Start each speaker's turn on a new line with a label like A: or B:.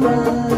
A: love.